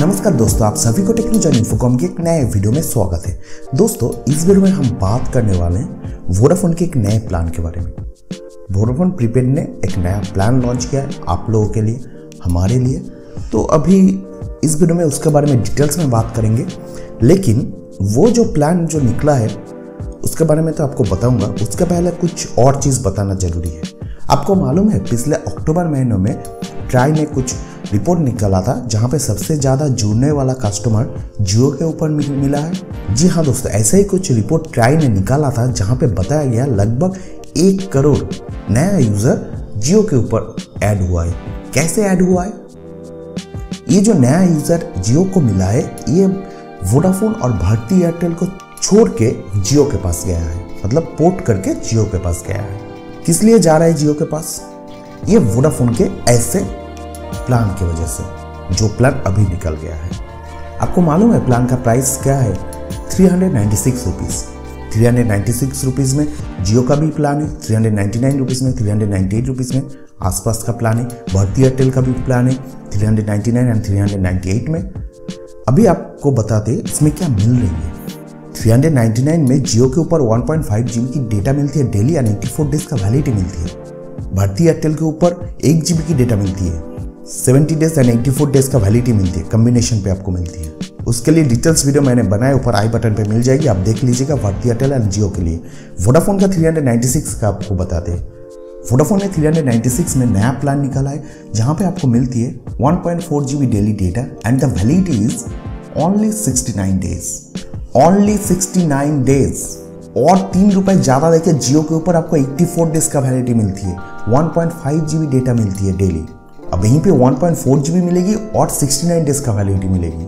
नमस्कार दोस्तों, आप सभी को टेक्निकल इन्फोकॉम के एक नए वीडियो में स्वागत है। दोस्तों, इस वीडियो में हम बात करने वाले हैं वोडाफोन के एक नए प्लान के बारे में। वोडाफोन प्रीपेड ने एक नया प्लान लॉन्च किया है आप लोगों के लिए, हमारे लिए। तो अभी इस वीडियो में उसके बारे में डिटेल्स में बात करेंगे। लेकिन वो जो प्लान जो निकला है, उसके बारे में तो आपको बताऊँगा। उसके पहले कुछ और चीज़ बताना ज़रूरी है। आपको मालूम है, पिछले अक्टूबर महीनों में ट्राई ने कुछ रिपोर्ट निकाला था जहाँ पे सबसे ज़्यादा जुड़ने वाला कस्टमर जियो के ऊपर मिला है। जी हाँ दोस्तों, ऐसे ही कुछ रिपोर्ट ट्राई ने निकाला था जहाँ पे बताया गया लगभग एक करोड़ नया यूज़र जियो के ऊपर ऐड हुआ है। कैसे ऐड हुआ है? ये जो नया यूज़र जियो को मिला है, ये वोडाफोन और भारती एयरटेल को छोड़ के जियो के पास गया है। मतलब पोर्ट करके जियो के पास गया है। किस लिए जा रहा है जियो के पास? ये वोडाफोन के ऐसे प्लान की वजह से, जो प्लान अभी निकल गया है। आपको मालूम है प्लान का प्राइस क्या है? Three hundred ninety six rupees three hundred ninety six rupees में जियो का भी प्लान है, three hundred ninety nine rupees में, three hundred ninety eight rupees में, आसपास का प्लान है भारती एयरटेल का भी प्लान है, three hundred ninety nine and three hundred ninety eight में। अभी आपको बताते इसमें क्या मिल रही है? 399 में जियो के ऊपर 1.5 जीबी की डेटा मिलती है डेली एंड 84 डेज़ का वैलिडिटी मिलती है। भारतीय एयरटेल के ऊपर एक जीबी की डेटा मिलती है। 70 डेज़ एंड 84 डेज़ का वैलिडिटी मिलती है कम्बिनेशन पे आपको मिलती है। उसके लिए डिटेल्स वीडियो मैंने बनाया ऊपर आई बटन पे मिल जाएगी, आप देख लीजिएगा भारतीय एयरटेल एंड जियो के लिए। वोडाफोन का 396 का आपको बताते हैं वोडाफोन ने 396 में नया प्लान निकाला है, जहाँ पे आपको मिलती है 1.4 GB daily data and the validity is only 69 days only 69 days और तीन रुपए ज़्यादा देके जियो के ऊपर आपको 84 डेज़ का वैलिडिटी मिलती है। 1.5 जीबी डेटा मिलती है डेली अब यहीं पे 1.4 जीबी मिलेगी और 69 डेज़ का वैलिडिटी मिलेगी।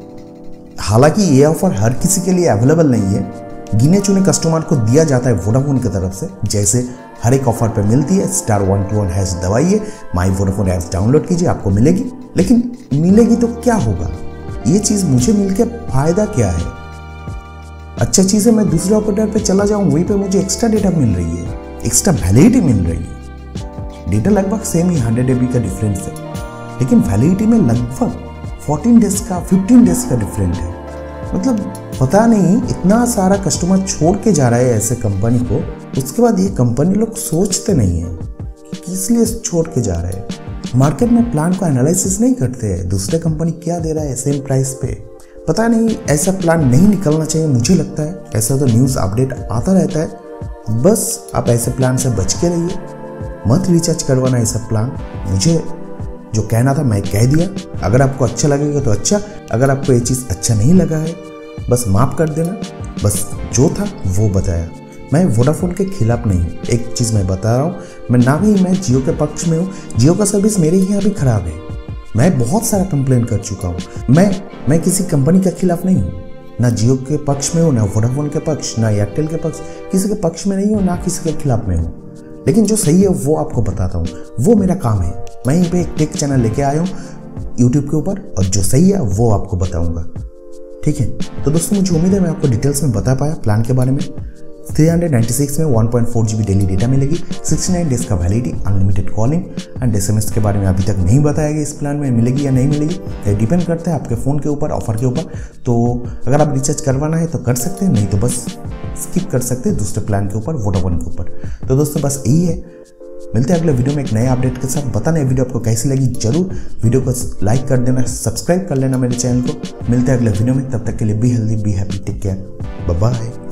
हालाँकि ये ऑफ़र हर किसी के लिए अवेलेबल नहीं है। गिने चुने कस्टमर को दिया जाता है वोडाफोन की तरफ़ से, जैसे हर एक ऑफ़र पे मिलती है star one two one hash दबाइए माई वोडाफोन ऐप डाउनलोड कीजिए, आपको मिलेगी। लेकिन मिलेगी तो क्या होगा? ये चीज़ मुझे मिलकर फ़ायदा क्या है? अच्छा चीज़ है मैं दूसरे ऑपरेटर पे चला जाऊँ, वहीं पे मुझे एक्स्ट्रा डेटा मिल रही है एक्स्ट्रा वैलिडिटी मिल रही है। डेटा लगभग सेम ही हंड्रेड एबी का डिफरेंस है। लेकिन वैलिडिटी में लगभग 14 डेज़ का 15 डेज़ का डिफरेंट है। मतलब पता नहीं इतना सारा कस्टमर छोड़ के जा रहा है ऐसे कंपनी को, उसके बाद ये कंपनी लोग सोचते नहीं है कि किस लिए छोड़ के जा रहे हैं। मार्केट में प्लान को एनालिसिस नहीं करते हैं। दूसरे कंपनी क्या दे रहा है सेम प्राइस पे? पता नहीं ऐसा प्लान नहीं निकलना चाहिए, मुझे लगता है। ऐसा तो न्यूज़ अपडेट आता रहता है। बस आप ऐसे प्लान से बच के रहिए। मत रिचार्ज करवाना ऐसा प्लान मुझे जो कहना था मैं कह दिया। अगर आपको अच्छा लगेगा तो अच्छा अगर आपको ये चीज़ अच्छा नहीं लगा है, बस माफ़ कर देना। बस जो था वो बताया। मैं वोडाफोन के खिलाफ नहीं हूँ। एक चीज़ मैं बता रहा हूँ, मैं ना ही मैं जियो के पक्ष में हूँ। जियो का सर्विस मेरे यहाँ भी खराब है। मैं बहुत सारा कंप्लेन कर चुका हूँ। मैं मैं किसी कंपनी के खिलाफ नहीं हूँ। ना जियो के पक्ष में हूँ, ना वोडाफोन के पक्ष, ना एयरटेल के पक्ष। किसी के पक्ष में नहीं हूँ, ना किसी के खिलाफ में हूँ। लेकिन जो सही है, वो आपको बताता हूँ। वो मेरा काम है। मैं यहीं पे एक टेक चैनल लेके आया हूँ यूट्यूब के ऊपर, और जो सही है, वो आपको बताऊँगा। ठीक है? तो दोस्तों, मुझे उम्मीद है मैं आपको डिटेल्स में बता पाया प्लान के बारे में। 396 में 1.4 जीबी डेली डेटा मिलेगी 69 डेज़ का validity unlimited calling and SMS के बारे में अभी तक नहीं बताया गया इस प्लान में मिलेगी या नहीं मिलेगी। ये डिपेंड करता है आपके फ़ोन के ऊपर ऑफ़र के ऊपर। तो अगर आप रिचार्ज करवाना है तो कर सकते हैं, नहीं तो बस स्किप कर सकते हैं दूसरे प्लान के ऊपर वोडाफोन के ऊपर। तो दोस्तों, बस यही है। मिलते हैं अगले वीडियो में एक नए अपडेट के साथ। बताना वीडियो आपको कैसी लगी, ज़रूर वीडियो को लाइक कर देना सब्सक्राइब कर लेना मेरे चैनल को। मिलते हैं अगले वीडियो में, तब तक के लिए be healthy be happy take care bye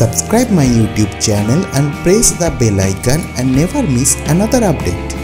Subscribe my YouTube channel and press the bell icon and never miss another update.